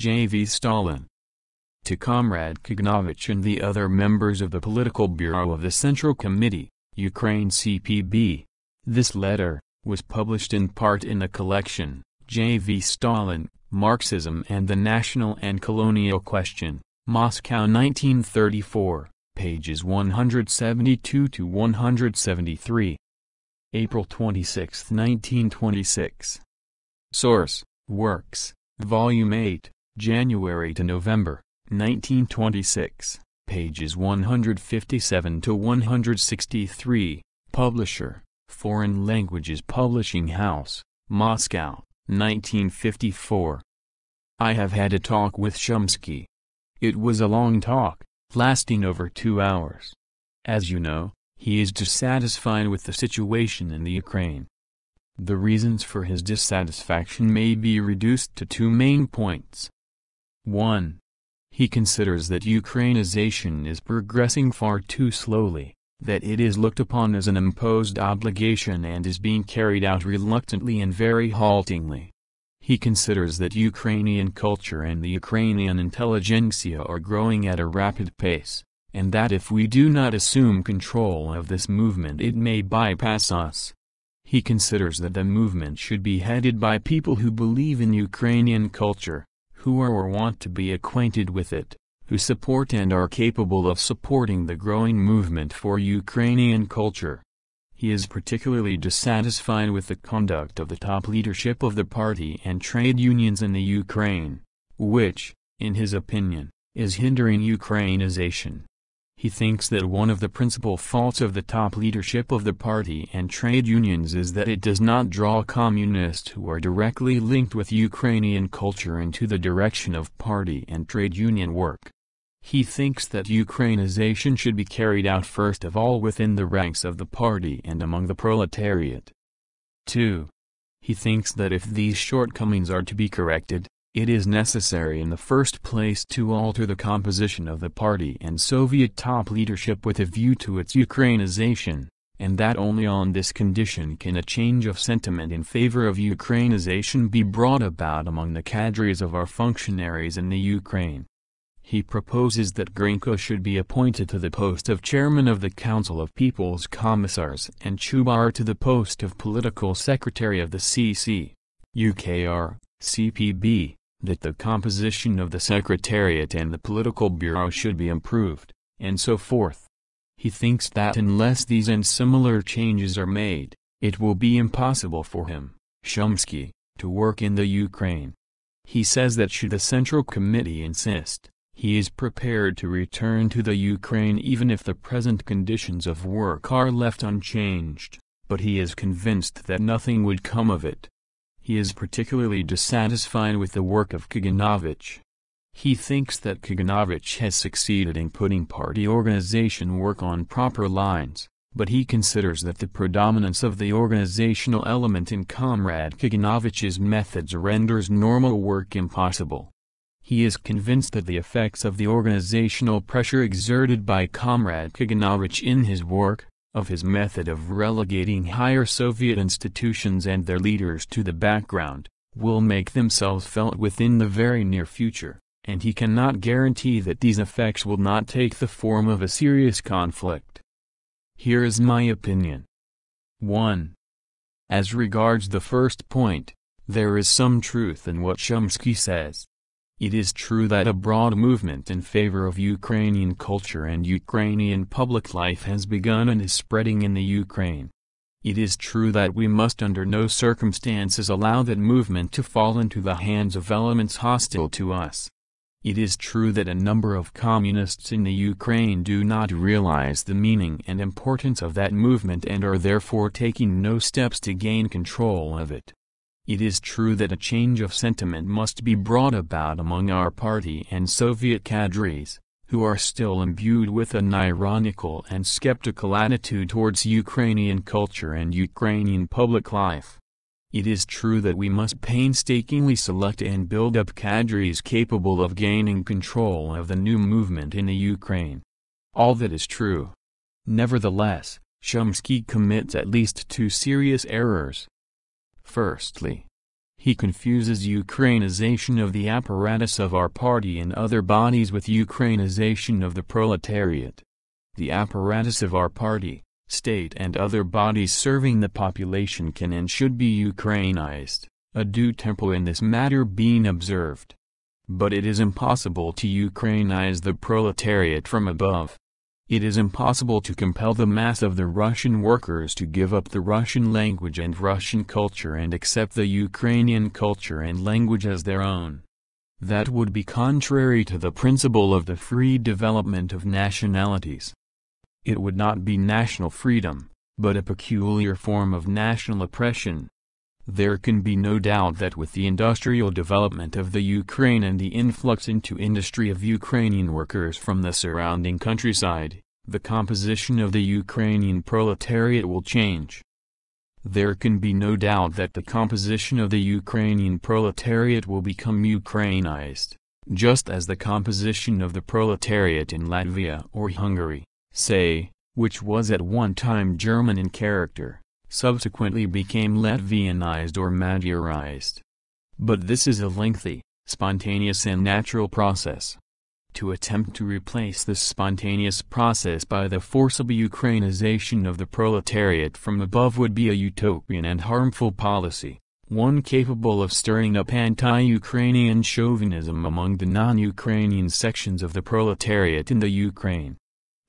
J.V. Stalin. To Comrade Kaganovich and the other members of the Political Bureau of the Central Committee, Ukraine CPB. This letter, was published in part in the collection, J.V. Stalin, Marxism and the National and Colonial Question, Moscow 1934, pages 172 to 173. April 26, 1926. Source, Works, Volume 8, January to November, 1926, pages 157 to 163, Publisher, Foreign Languages Publishing House, Moscow, 1954. I have had a talk with Shumsky. It was a long talk, lasting over two hours. As you know, he is dissatisfied with the situation in the Ukraine. The reasons for his dissatisfaction may be reduced to two main points. 1. He considers that Ukrainization is progressing far too slowly, that it is looked upon as an imposed obligation and is being carried out reluctantly and very haltingly. He considers that Ukrainian culture and the Ukrainian intelligentsia are growing at a rapid pace, and that if we do not assume control of this movement it may bypass us. He considers that the movement should be headed by people who believe in Ukrainian culture, who are or want to be acquainted with it, who support and are capable of supporting the growing movement for Ukrainian culture. He is particularly dissatisfied with the conduct of the top leadership of the party and trade unions in the Ukraine, which, in his opinion, is hindering Ukrainization. He thinks that one of the principal faults of the top leadership of the party and trade unions is that it does not draw communists who are directly linked with Ukrainian culture into the direction of party and trade union work. He thinks that Ukrainization should be carried out first of all within the ranks of the party and among the proletariat. 2. He thinks that if these shortcomings are to be corrected, it is necessary in the first place to alter the composition of the party and Soviet top leadership with a view to its Ukrainization, and that only on this condition can a change of sentiment in favor of Ukrainization be brought about among the cadres of our functionaries in the Ukraine. He proposes that Grinko should be appointed to the post of chairman of the Council of People's Commissars and Chubar to the post of political secretary of the CC, UKR, CPB that the composition of the Secretariat and the Political Bureau should be improved, and so forth. He thinks that unless these and similar changes are made, it will be impossible for him, Shumsky, to work in the Ukraine. He says that should the Central Committee insist, he is prepared to return to the Ukraine even if the present conditions of work are left unchanged, but he is convinced that nothing would come of it. He is particularly dissatisfied with the work of Kaganovich. He thinks that Kaganovich has succeeded in putting party organization work on proper lines, but he considers that the predominance of the organizational element in Comrade Kaganovich's methods renders normal work impossible. He is convinced that the effects of the organizational pressure exerted by Comrade Kaganovich in his work, of his method of relegating higher Soviet institutions and their leaders to the background, will make themselves felt within the very near future, and he cannot guarantee that these effects will not take the form of a serious conflict. Here is my opinion. 1. As regards the first point, there is some truth in what Shumsky says. It is true that a broad movement in favor of Ukrainian culture and Ukrainian public life has begun and is spreading in the Ukraine. It is true that we must under no circumstances allow that movement to fall into the hands of elements hostile to us. It is true that a number of communists in the Ukraine do not realize the meaning and importance of that movement and are therefore taking no steps to gain control of it. It is true that a change of sentiment must be brought about among our party and Soviet cadres, who are still imbued with an ironical and skeptical attitude towards Ukrainian culture and Ukrainian public life. It is true that we must painstakingly select and build up cadres capable of gaining control of the new movement in the Ukraine. All that is true. Nevertheless, Shumsky commits at least two serious errors. Firstly, He confuses Ukrainization of the apparatus of our party and other bodies with Ukrainization of the proletariat. The apparatus of our party, state and other bodies serving the population can and should be Ukrainized, a due tempo in this matter being observed. But it is impossible to Ukrainize the proletariat from above. It is impossible to compel the mass of the Russian workers to give up the Russian language and Russian culture and accept the Ukrainian culture and language as their own. That would be contrary to the principle of the free development of nationalities. It would not be national freedom, but a peculiar form of national oppression. There can be no doubt that with the industrial development of the Ukraine and the influx into industry of Ukrainian workers from the surrounding countryside, the composition of the Ukrainian proletariat will change. There can be no doubt that the composition of the Ukrainian proletariat will become Ukrainized, just as the composition of the proletariat in Latvia or Hungary, say, which was at one time German in character, subsequently became Latvianized or Magyarized. But this is a lengthy, spontaneous and natural process. To attempt to replace this spontaneous process by the forcible Ukrainization of the proletariat from above would be a utopian and harmful policy, one capable of stirring up anti-Ukrainian chauvinism among the non-Ukrainian sections of the proletariat in the Ukraine.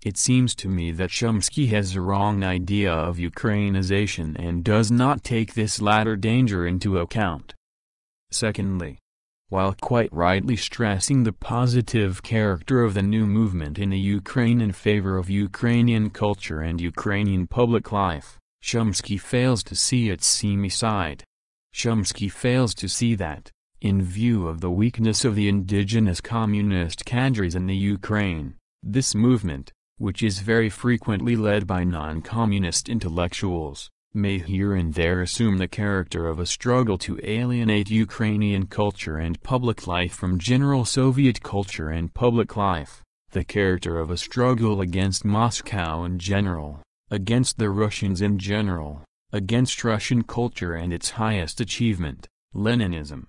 It seems to me that Shumsky has a wrong idea of Ukrainization and does not take this latter danger into account. Secondly, while quite rightly stressing the positive character of the new movement in the Ukraine in favor of Ukrainian culture and Ukrainian public life, Shumsky fails to see its seamy side. Shumsky fails to see that, in view of the weakness of the indigenous communist cadres in the Ukraine, this movement, which is very frequently led by non-communist intellectuals, may here and there assume the character of a struggle to alienate Ukrainian culture and public life from general Soviet culture and public life, the character of a struggle against Moscow in general, against the Russians in general, against Russian culture and its highest achievement, Leninism.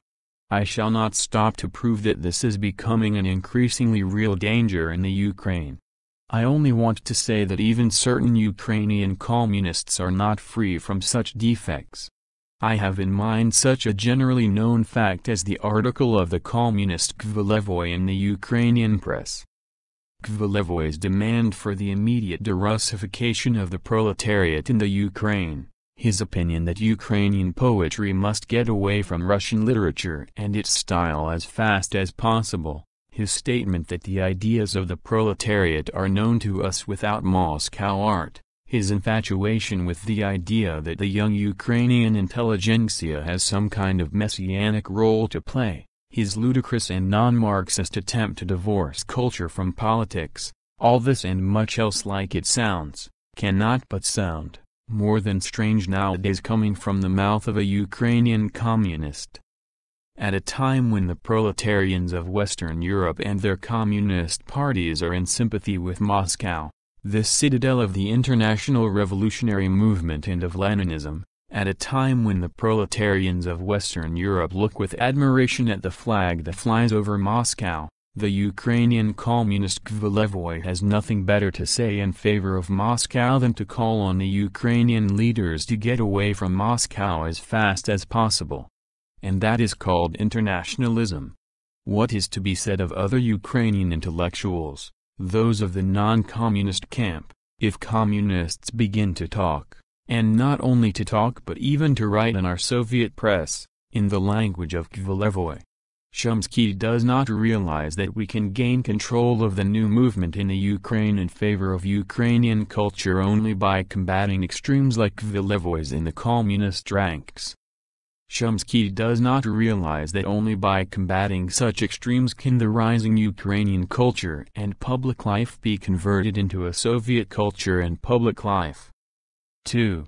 I shall not stop to prove that this is becoming an increasingly real danger in the Ukraine. I only want to say that even certain Ukrainian communists are not free from such defects. I have in mind such a generally known fact as the article of the communist Khvalevoy in the Ukrainian press. Khvalevoy's demand for the immediate derussification of the proletariat in the Ukraine, his opinion that Ukrainian poetry must get away from Russian literature and its style as fast as possible, his statement that the ideas of the proletariat are known to us without Moscow art, his infatuation with the idea that the young Ukrainian intelligentsia has some kind of messianic role to play, his ludicrous and non-Marxist attempt to divorce culture from politics, all this and much else like it sounds, cannot but sound, more than strange nowadays coming from the mouth of a Ukrainian communist. At a time when the proletarians of Western Europe and their communist parties are in sympathy with Moscow, this citadel of the international revolutionary movement and of Leninism, at a time when the proletarians of Western Europe look with admiration at the flag that flies over Moscow, the Ukrainian communist Khvalevoy has nothing better to say in favor of Moscow than to call on the Ukrainian leaders to get away from Moscow as fast as possible and that is called internationalism. What is to be said of other Ukrainian intellectuals, those of the non-communist camp, if communists begin to talk, and not only to talk but even to write in our Soviet press, in the language of Khvalevoy? Shumsky does not realize that we can gain control of the new movement in the Ukraine in favor of Ukrainian culture only by combating extremes like Khvalevoy's in the communist ranks. Shumsky does not realize that only by combating such extremes can the rising Ukrainian culture and public life be converted into a Soviet culture and public life. 2.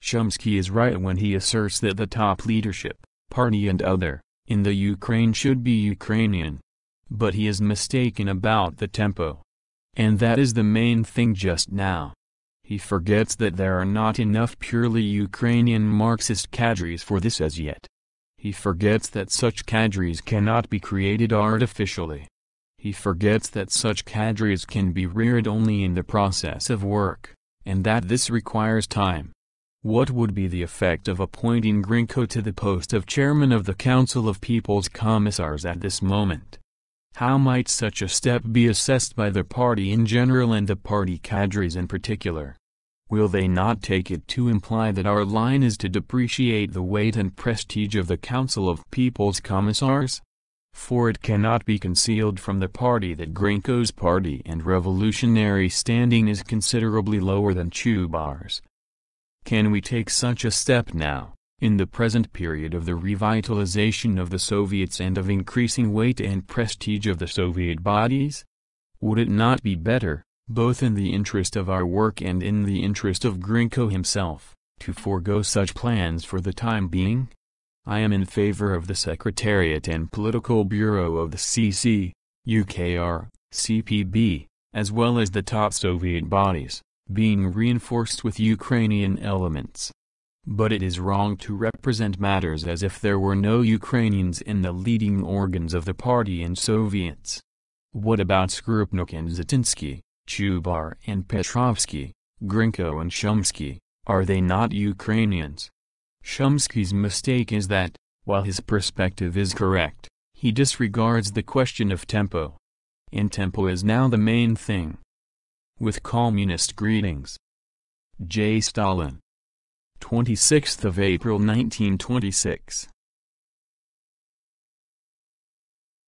Shumsky is right when he asserts that the top leadership, party and other, in the Ukraine should be Ukrainian. But he is mistaken about the tempo. And that is the main thing just now. He forgets that there are not enough purely Ukrainian Marxist cadres for this as yet. He forgets that such cadres cannot be created artificially. He forgets that such cadres can be reared only in the process of work, and that this requires time. What would be the effect of appointing Grinko to the post of chairman of the Council of People's Commissars at this moment? How might such a step be assessed by the party in general and the party cadres in particular? Will they not take it to imply that our line is to depreciate the weight and prestige of the Council of People's Commissars? For it cannot be concealed from the party that Grinko's party and revolutionary standing is considerably lower than Chubar's. Can we take such a step now, in the present period of the revitalization of the Soviets and of increasing weight and prestige of the Soviet bodies? Would it not be better, both in the interest of our work and in the interest of Grinko himself, to forego such plans for the time being? I am in favor of the Secretariat and Political Bureau of the CC, UKR, CPB, as well as the top Soviet bodies being reinforced with Ukrainian elements. But it is wrong to represent matters as if there were no Ukrainians in the leading organs of the party and Soviets. What about Skrypnik and Zatonsky, Chubar and Petrovsky, Grinko and Shumsky, are they not Ukrainians? Shumsky's mistake is that, while his perspective is correct, he disregards the question of tempo. And tempo is now the main thing with communist greetings. J. Stalin 26th of April 1926